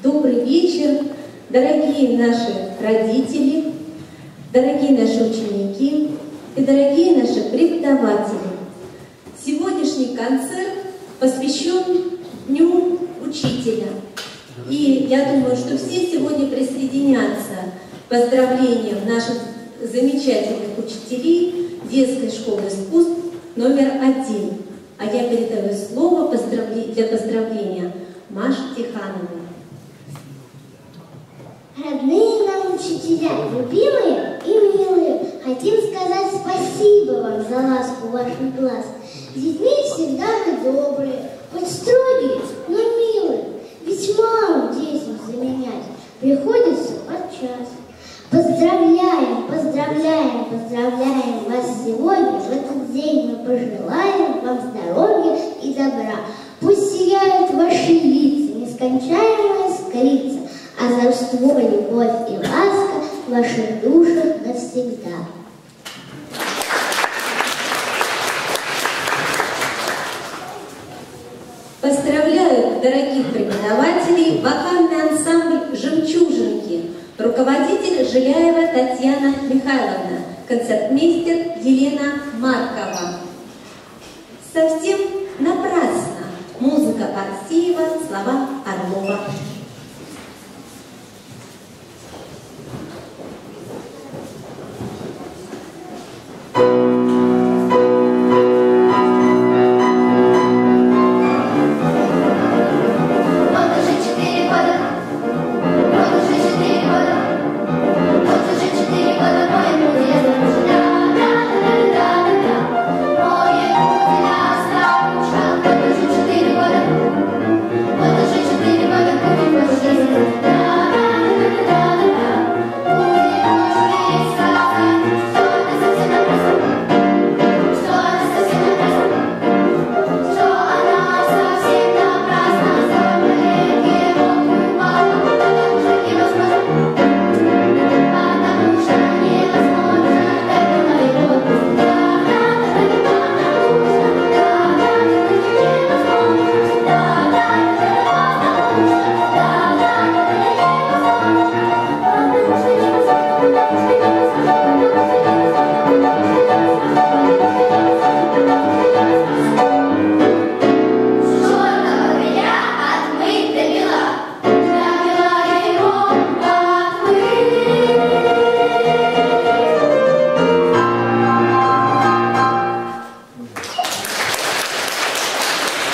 Добрый вечер, дорогие наши родители, дорогие наши ученики и дорогие наши преподаватели. Сегодняшний концерт посвящен Дню Учителя. И я думаю, что все сегодня присоединятся к поздравлениям наших замечательных учителей детской школы искусств номер один. А я передаю слово для поздравления Маше Тихановой. Родные нам учителя, любимые и милые, хотим сказать спасибо вам за ласку ваших глаз. С детьми всегда мы добрые, хоть строгие, но милые. Ведь маму детям заменять приходится под час. Поздравляем, поздравляем, поздравляем вас сегодня. В этот день мы пожелаем вам здоровья и добра. Пусть сияют ваши лица, нескончаемая скрица, озорство, любовь и ласка в ваших душах навсегда. Поздравляю дорогих преподавателей вокальный ансамбль «Жемчужинки», руководитель Жиляева Татьяна Михайловна, концертмейстер Елена Маркова. Совсем напрасно музыка Алексеева, слова Орлова.